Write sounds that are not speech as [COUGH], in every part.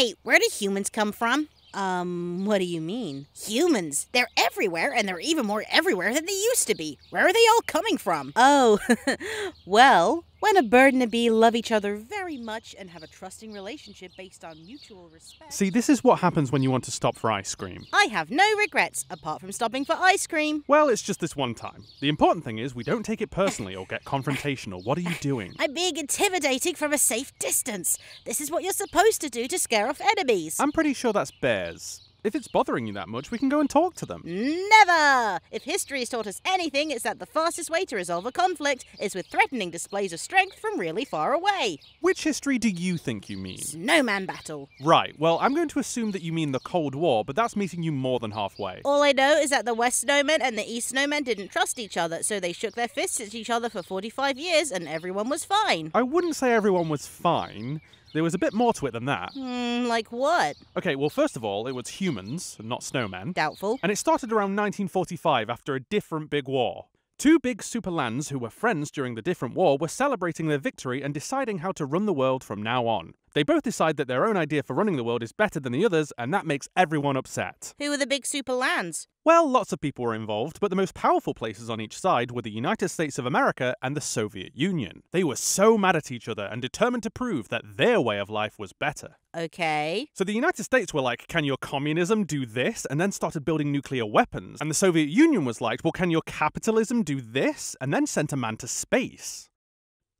Hey, where do humans come from? Um, what do you mean? Humans. They're everywhere, and they're even more everywhere than they used to be. Where are they all coming from? Oh, [LAUGHS] well, when a bird and a bee love each other very much and have a trusting relationship based on mutual respect. See, this is what happens when you want to stop for ice cream. I have no regrets, apart from stopping for ice cream. Well, it's just this one time. The important thing is we don't take it personally or get confrontational. What are you doing? I'm being intimidating from a safe distance. This is what you're supposed to do to scare off enemies. I'm pretty sure that's bears. If it's bothering you that much, we can go and talk to them. Never! If history has taught us anything, it's that the fastest way to resolve a conflict is with threatening displays of strength from really far away. Which history do you think you mean? Snowman battle. Right, well, I'm going to assume that you mean the Cold War, but that's meeting you more than halfway. All I know is that the West Snowmen and the East Snowmen didn't trust each other, so they shook their fists at each other for 45 years and everyone was fine. I wouldn't say everyone was fine. There was a bit more to it than that. Hmm, like what? Okay, well, first of all, it was humans, not snowmen. Doubtful. And it started around 1945 after a different big war. Two big superlands who were friends during the different war were celebrating their victory and deciding how to run the world from now on. They both decide that their own idea for running the world is better than the others, and that makes everyone upset. Who are the big super lands? Well, lots of people were involved, but the most powerful places on each side were the United States of America and the Soviet Union. They were so mad at each other and determined to prove that their way of life was better. Okay. So the United States were like, can your communism do this? And then started building nuclear weapons. And the Soviet Union was like, well, can your capitalism do this? And then sent a man to space.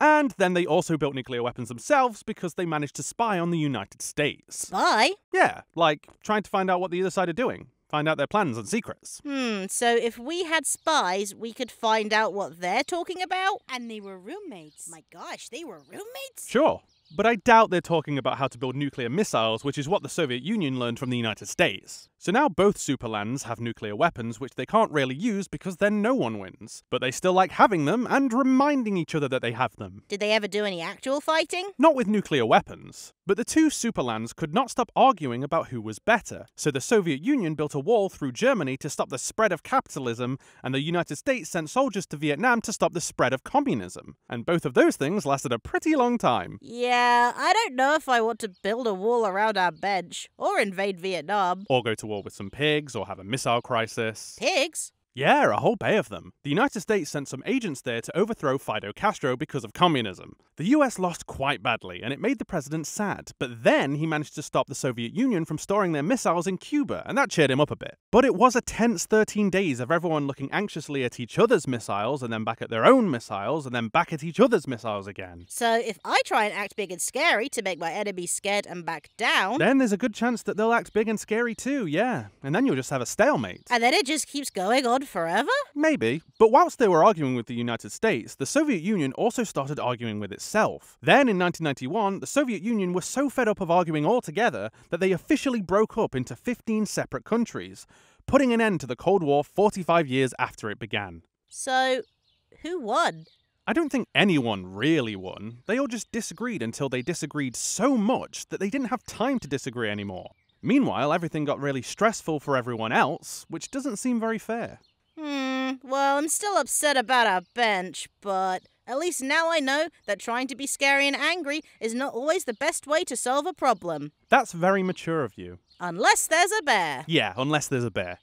And then they also built nuclear weapons themselves because they managed to spy on the United States. Spy? Yeah, like trying to find out what the other side are doing, find out their plans and secrets. Hmm, so if we had spies, we could find out what they're talking about? And they were roommates. My gosh, they were roommates? Sure. But I doubt they're talking about how to build nuclear missiles, which is what the Soviet Union learned from the United States. So now both superlands have nuclear weapons, which they can't really use because then no one wins. But they still like having them and reminding each other that they have them. Did they ever do any actual fighting? Not with nuclear weapons. But the two superlands could not stop arguing about who was better, so the Soviet Union built a wall through Germany to stop the spread of capitalism, and the United States sent soldiers to Vietnam to stop the spread of communism. And both of those things lasted a pretty long time. Yeah, I don't know if I want to build a wall around our bench or invade Vietnam. Or go to war with some pigs, or have a missile crisis. Pigs? Yeah, a whole bay of them. The United States sent some agents there to overthrow Fidel Castro because of communism. The US lost quite badly, and it made the president sad, but then he managed to stop the Soviet Union from storing their missiles in Cuba, and that cheered him up a bit. But it was a tense 13 days of everyone looking anxiously at each other's missiles, and then back at their own missiles, and then back at each other's missiles again. So if I try and act big and scary to make my enemies scared and back down, Then there's a good chance that they'll act big and scary too, yeah. And then you'll just have a stalemate. and then it just keeps going on forever? Maybe. But whilst they were arguing with the United States, the Soviet Union also started arguing with itself. Then in 1991, the Soviet Union was so fed up of arguing all together that they officially broke up into 15 separate countries, putting an end to the Cold War 45 years after it began. So, who won? I don't think anyone really won. They all just disagreed until they disagreed so much that they didn't have time to disagree anymore. Meanwhile, everything got really stressful for everyone else, which doesn't seem very fair. Well, I'm still upset about our bench, but at least now I know that trying to be scary and angry is not always the best way to solve a problem. That's very mature of you. Unless there's a bear. Yeah, unless there's a bear.